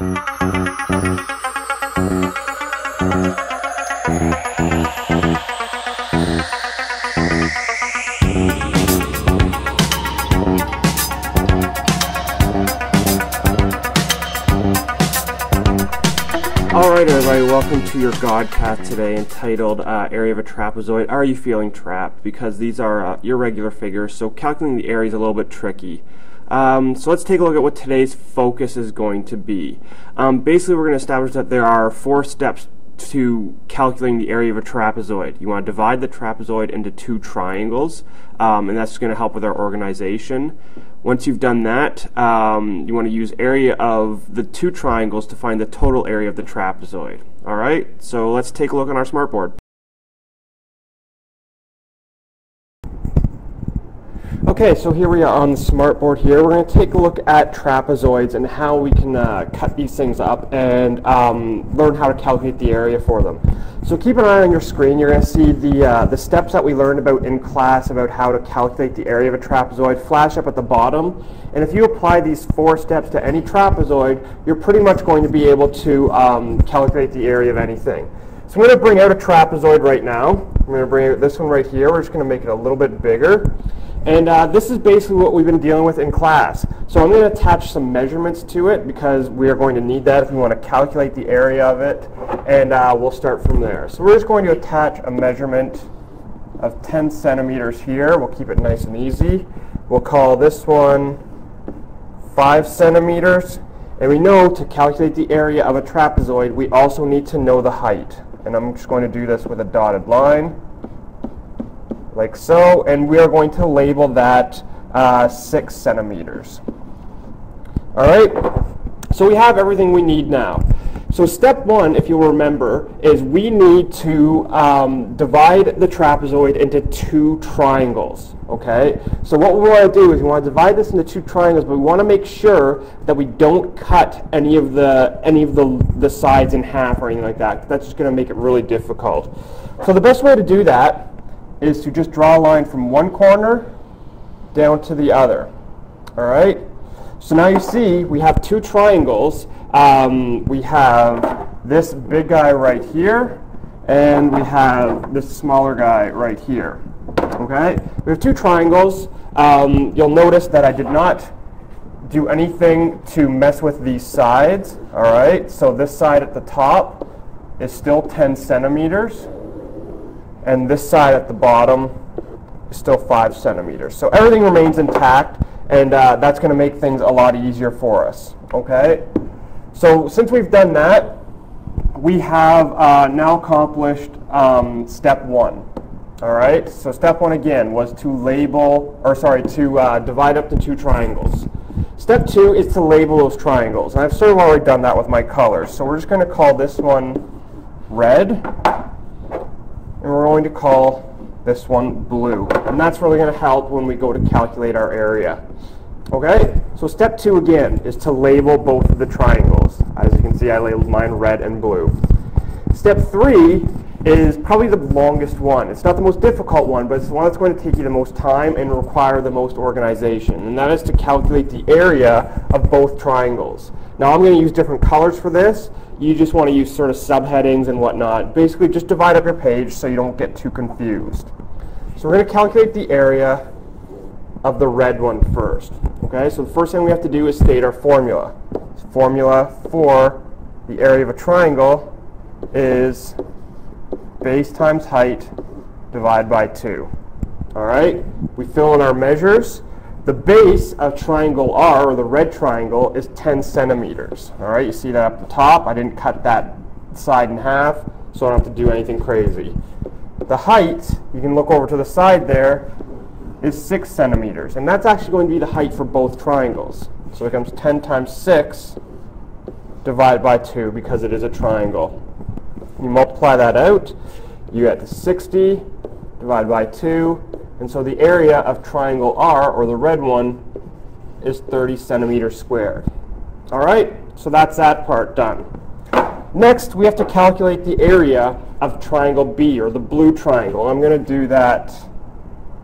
Alright everybody, welcome to your Godcast today entitled uh, Area of a Trapezoid. Are you feeling trapped? Because these are uh, irregular figures, so calculating the area is a little bit tricky. Um, so let's take a look at what today's focus is going to be. Um, basically, we're going to establish that there are four steps to calculating the area of a trapezoid. You want to divide the trapezoid into two triangles, um, and that's going to help with our organization. Once you've done that, um, you want to use area of the two triangles to find the total area of the trapezoid. All right, so let's take a look on our smartboard. Okay, so here we are on the smartboard here. We're going to take a look at trapezoids and how we can uh, cut these things up and um, learn how to calculate the area for them. So keep an eye on your screen. You're going to see the, uh, the steps that we learned about in class about how to calculate the area of a trapezoid flash up at the bottom. And if you apply these four steps to any trapezoid, you're pretty much going to be able to um, calculate the area of anything. So I'm going to bring out a trapezoid right now. I'm going to bring out this one right here. We're just going to make it a little bit bigger. And uh, this is basically what we've been dealing with in class. So I'm going to attach some measurements to it because we are going to need that if we want to calculate the area of it. And uh, we'll start from there. So we're just going to attach a measurement of 10 centimeters here. We'll keep it nice and easy. We'll call this one 5 centimeters. And we know to calculate the area of a trapezoid, we also need to know the height. And I'm just going to do this with a dotted line like so, and we are going to label that uh, 6 centimeters. All right, so we have everything we need now. So step one, if you'll remember, is we need to um, divide the trapezoid into two triangles. Okay, so what we want to do is we want to divide this into two triangles, but we want to make sure that we don't cut any of the any of the the sides in half or anything like that. That's just going to make it really difficult. So the best way to do that is to just draw a line from one corner down to the other. All right? So now you see we have two triangles. Um, we have this big guy right here, and we have this smaller guy right here. Okay? We have two triangles. Um, you'll notice that I did not do anything to mess with these sides. All right? So this side at the top is still 10 centimeters and this side at the bottom is still 5 centimeters. So everything remains intact, and uh, that's going to make things a lot easier for us. Okay? So since we've done that, we have uh, now accomplished um, step one. All right, so step one again was to label, or sorry, to uh, divide up the two triangles. Step two is to label those triangles. And I've sort of already done that with my colors. So we're just going to call this one red and we're going to call this one blue. And that's really going to help when we go to calculate our area. Okay, so step two again is to label both of the triangles. As you can see, I labeled mine red and blue. Step three is probably the longest one. It's not the most difficult one, but it's the one that's going to take you the most time and require the most organization. And that is to calculate the area of both triangles. Now I'm going to use different colors for this. You just want to use sort of subheadings and whatnot. Basically just divide up your page so you don't get too confused. So we're going to calculate the area of the red one first. Okay, so the first thing we have to do is state our formula. Formula for the area of a triangle is base times height divided by 2. All right, we fill in our measures. The base of triangle R, or the red triangle, is 10 centimeters. All right, you see that up the top. I didn't cut that side in half, so I don't have to do anything crazy. The height, you can look over to the side there, is 6 centimeters. And that's actually going to be the height for both triangles. So it becomes 10 times 6 divided by 2 because it is a triangle. You multiply that out, you get 60 divided by 2, and so the area of triangle R, or the red one, is 30 centimeters squared. All right, so that's that part done. Next, we have to calculate the area of triangle B, or the blue triangle. I'm going to do that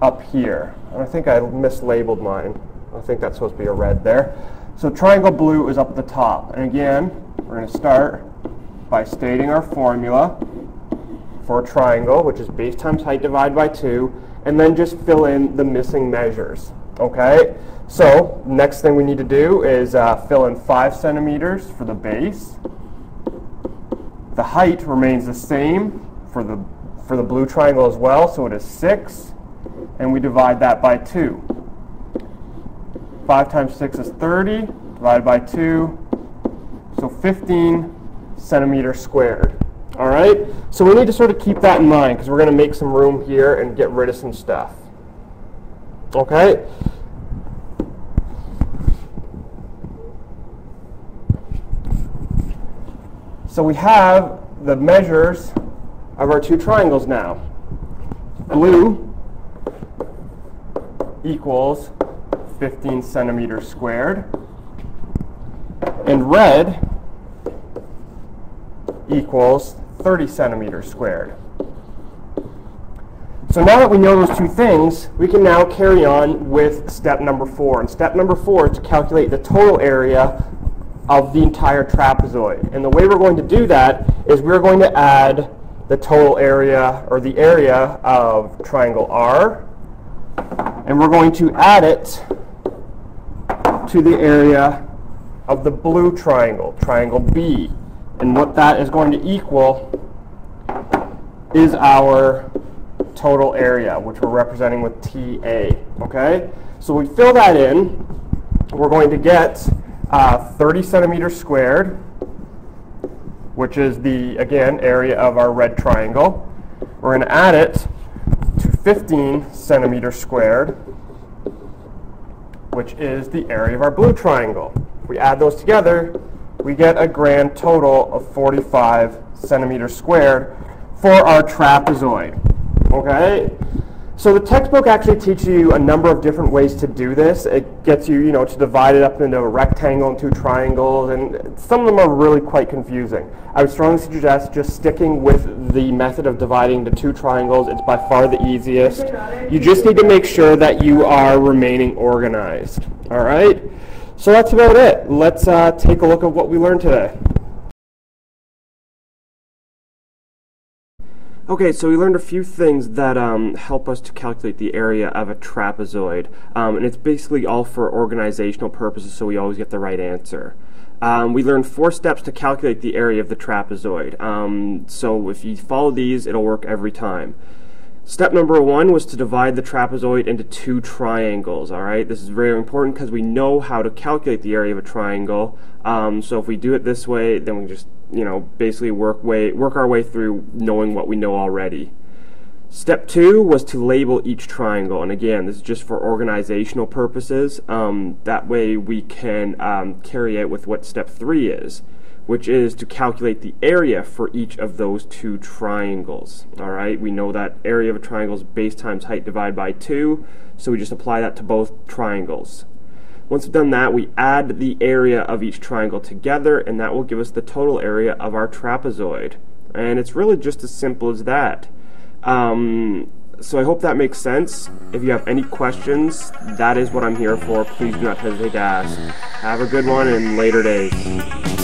up here. I think I mislabeled mine. I think that's supposed to be a red there. So triangle blue is up at the top. And again, we're going to start by stating our formula for a triangle, which is base times height divided by 2, and then just fill in the missing measures. Okay? So, next thing we need to do is uh, fill in 5 centimeters for the base. The height remains the same for the, for the blue triangle as well, so it is 6, and we divide that by 2. 5 times 6 is 30, divided by 2, so 15 centimeters squared. All right, so we need to sort of keep that in mind because we're going to make some room here and get rid of some stuff. Okay. So we have the measures of our two triangles now. Blue equals 15 centimeters squared, and red equals 30 centimeters squared. So now that we know those two things, we can now carry on with step number four. And step number four is to calculate the total area of the entire trapezoid. And the way we're going to do that is we're going to add the total area, or the area of triangle R, and we're going to add it to the area of the blue triangle, triangle B. And what that is going to equal is our total area, which we're representing with TA. Okay? So we fill that in. We're going to get uh, 30 centimeters squared, which is the, again, area of our red triangle. We're going to add it to 15 centimeters squared, which is the area of our blue triangle. We add those together, we get a grand total of 45 centimeters squared for our trapezoid. Okay? So the textbook actually teaches you a number of different ways to do this. It gets you, you know, to divide it up into a rectangle and two triangles, and some of them are really quite confusing. I would strongly suggest just sticking with the method of dividing the two triangles. It's by far the easiest. You just need to make sure that you are remaining organized. All right? So that's about it. Let's uh, take a look at what we learned today. Okay, so we learned a few things that um, help us to calculate the area of a trapezoid, um, and it's basically all for organizational purposes so we always get the right answer. Um, we learned four steps to calculate the area of the trapezoid, um, so if you follow these, it'll work every time. Step number one was to divide the trapezoid into two triangles, all right? This is very important because we know how to calculate the area of a triangle. Um, so if we do it this way, then we just, you know, basically work, way, work our way through knowing what we know already. Step two was to label each triangle, and again, this is just for organizational purposes. Um, that way we can um, carry out with what step three is which is to calculate the area for each of those two triangles. All right, we know that area of a triangle is base times height divided by 2, so we just apply that to both triangles. Once we've done that, we add the area of each triangle together, and that will give us the total area of our trapezoid. And it's really just as simple as that. Um, so I hope that makes sense. If you have any questions, that is what I'm here for. Please do not hesitate to ask. Have a good one in later days.